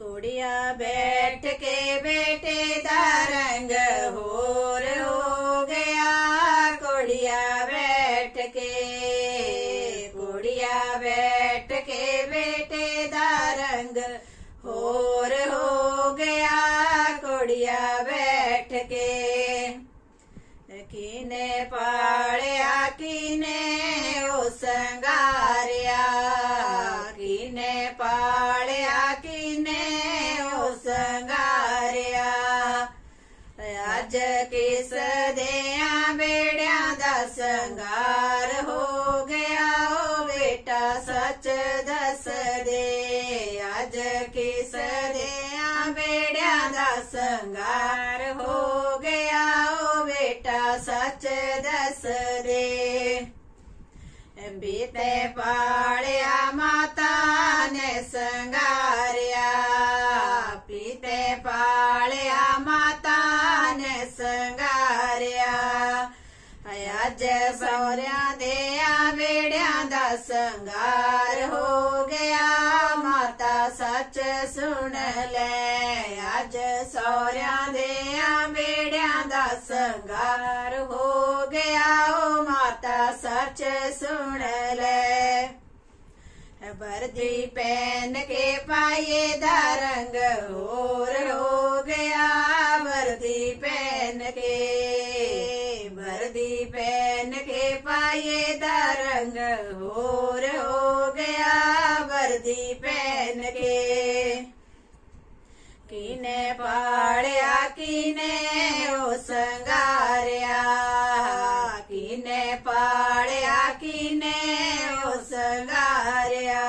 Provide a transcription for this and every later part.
ਕੁੜੀਆਂ ਬੈਠ ਕੇ ਬੇਟੇ ਦਾ ਰੰਗ ਹੋਰ ਹੋ ਗਿਆ। ਕੁੜੀਆਂ ਬੈਠ ਕੇ, ਕੁੜੀਆਂ ਬੈਠ ਕੇ ਬੇਟੇ ਦਾ ਰੰਗ ਹੋਰ ਹੋ ਗਿਆ। ਕੁੜੀਆਂ ਬੈਠ ਕੇ ਕਿਨੇ ਪਾਲਿਆ ਕਿਨੇ ਅੱਜ ਕਿਸ ਦੇ ਬੇੜਿਆਂ ਦਾ ਸੰਗਾਰ ਹੋ ਗਿਆ? ਉਹ ਬੇਟਾ ਸੱਚ ਦੱਸ ਦੇ। ਅੱਜ ਕਿਸ ਦੇ ਬੇੜਿਆਂ ਦਾ ਸੰਗਾਰ ਹੋ ਗਿਆ? ਉਹ ਬੇਟਾ ਸੱਚ ਦੱਸ ਦੇ। ਬੀਤੇ ਪਾਲਿਆ ਮਾਤਾ ਨੇ ਸੰਗਾਰਿਆ। ਪੀਤੇ ਪਾ ਅੱਜ ਸੌਰਿਆਂ ਦੇ ਵੇੜਿਆਂ ਦਾ ਸੰਗਾਰ ਹੋ ਗਿਆ। ਮਾਤਾ ਸੱਚ ਸੁਣ ਲੈ, ਅੱਜ ਸੌਰਿਆਂ ਦੇ ਬੇੜਿਆਂ ਦਾ ਸੰਗਾਰ ਹੋ ਗਿਆ। ਉਹ ਮਾਤਾ ਸੱਚ ਸੁਣ ਲੈ। ਵਰਦੀ ਪਹਿਨ ਕੇ ਪਾਏ ਦਾ ਰੰਗ ਹੋਰ ਹੋ ਗਿਆ। ਵਰਦੀ ਪਹਿਨ ਹੋਰ ਹੋ ਗਿਆ ਵਰਦੀ ਪਹਿਨ ਕੇ। ਕਿਨੇ ਪਾੜਿਆ ਕਿਨੇ ਉਹ ਸੰਗਾਰਿਆ ਕਿਨੇ ਪਾੜਿਆ ਕਿਨੇ ਉਹ ਸੰਗਾਰਿਆ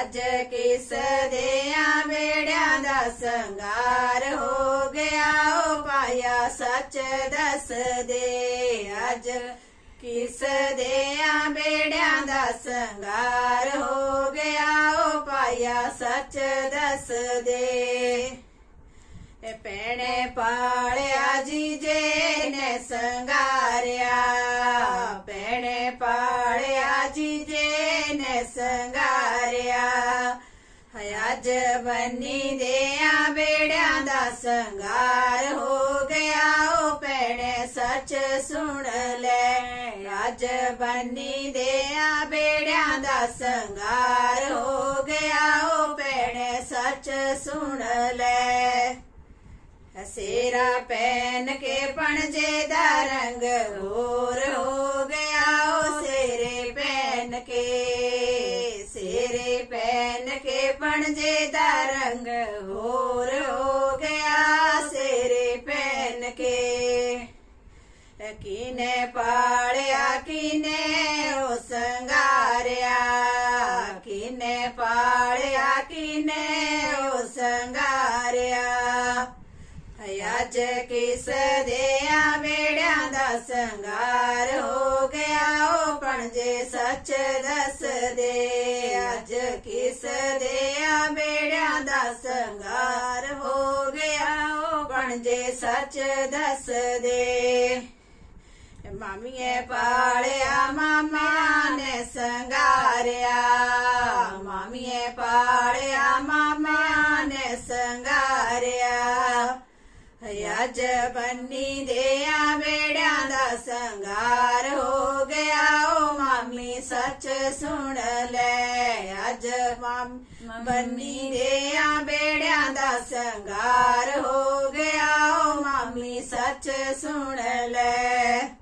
ਅੱਜ ਕਿਸ ਦੇ ਬੇੜਿਆਂ ਦਾ ਸੰਗਾਰ ਹੋ ਗਿਆ? ਉਹ ਪਾਇਆ ਸੱਚ ਦੱਸ ਦੇ। ਅੱਜ ਕਿਸ ਦੇ ਬੇੜਿਆਂ ਦਾ ਸੰਗਾਰ ਹੋ ਗਿਆ? ਉਹ ਪਾਇਆ ਸੱਚ ਦੱਸ ਦੇ। ਪੈਣੇ ਪਾਲਿਆ ਜੀ ਜੇ ਨੇ ਸੰਗਾਰਿਆ। ਪੈਣੇ ਪਾਲਿਆ ਜੀ ਜੇ ਨੇ ਸੰਗਾਰਿਆ। ਅੱਜ ਬੰਨੀ ਦੇ ਬੇੜਿਆਂ ਦਾ ਸੰਗਾਰ ਹੋ ਗਿਆ। ਉਹ ਪੈਣੇ ਸੱਚ ਸੁਣ ਅੱਜ ਬੰਨੀ ਦੇ ਬੇੜਿਆਂ ਦਾ ਸੰਗਾਰ ਹੋ ਗਿਆ, ਉਹ ਭੈਣੇ ਸੱਚ ਸੁਣ ਲੈ। ਹਸੇਰਾ ਪਹਿਨ ਕੇ ਪਣਜੇ ਦਾ ਰੰਗ ਹੋਰ ਹੋ ਗਿਆ, ਉਹ ਸੇਰੇ ਪਹਿਨ ਕੇ। ਸੇਰੇ ਪਹਿਨ ਕੇ ਪਣਜੇ ਦਾ ਰੰਗ ਹੋਰ ਹੋ ਕਿਨੇ ਪਾਲਿਆ ਕਿਨੇ ਉਹ ਸੰਗਾਰਿਆ ਕਿਨੇ ਪਾਲਿਆ ਕਿਨੇ ਉਹ ਸੰਗਾਰਿਆ ਅੱਜ ਕਿਸ ਦੇ ਬੇੜਿਆਂ ਦਾ ਸੰਗਾਰ ਹੋ ਗਿਆ ਉਹ ਪਣਜੇ ਸੱਚ ਦੱਸ ਦੇ ਅੱਜ ਕਿਸ ਦੇ ਬੇੜਿਆਂ ਦਾ ਸੰਗਾਰ ਹੋ ਗਿਆ ਉਹ ਪਣਜੇ ਸੱਚ ਦੱਸ ਦੇ ਮਾਮੀਏ ਪਾਲਿਆ ਮਾਮਾ ਨੇ ਸੰਗਾਰਿਆ। ਮਾਮੀਏ ਪਾਲਿਆ ਮਾਮਾ ਨੇ ਸੰਗਾਰਿਆ। ਅੱਜ ਬੰਨੀ ਦੇ ਬੇੜਿਆਂ ਦਾ ਸੰਗਾਰ ਹੋ ਗਿਆ, ਉਹ ਮਾਮੀ ਸੱਚ ਸੁਣ ਲੈ। ਅੱਜ ਬੰਨੀ ਦੇ ਬੇੜਿਆਂ ਦਾ ਸੰਗਾਰ ਹੋ ਗਿਆ, ਉਹ ਮਾਮੀ ਸੱਚ ਸੁਣ ਲੈ।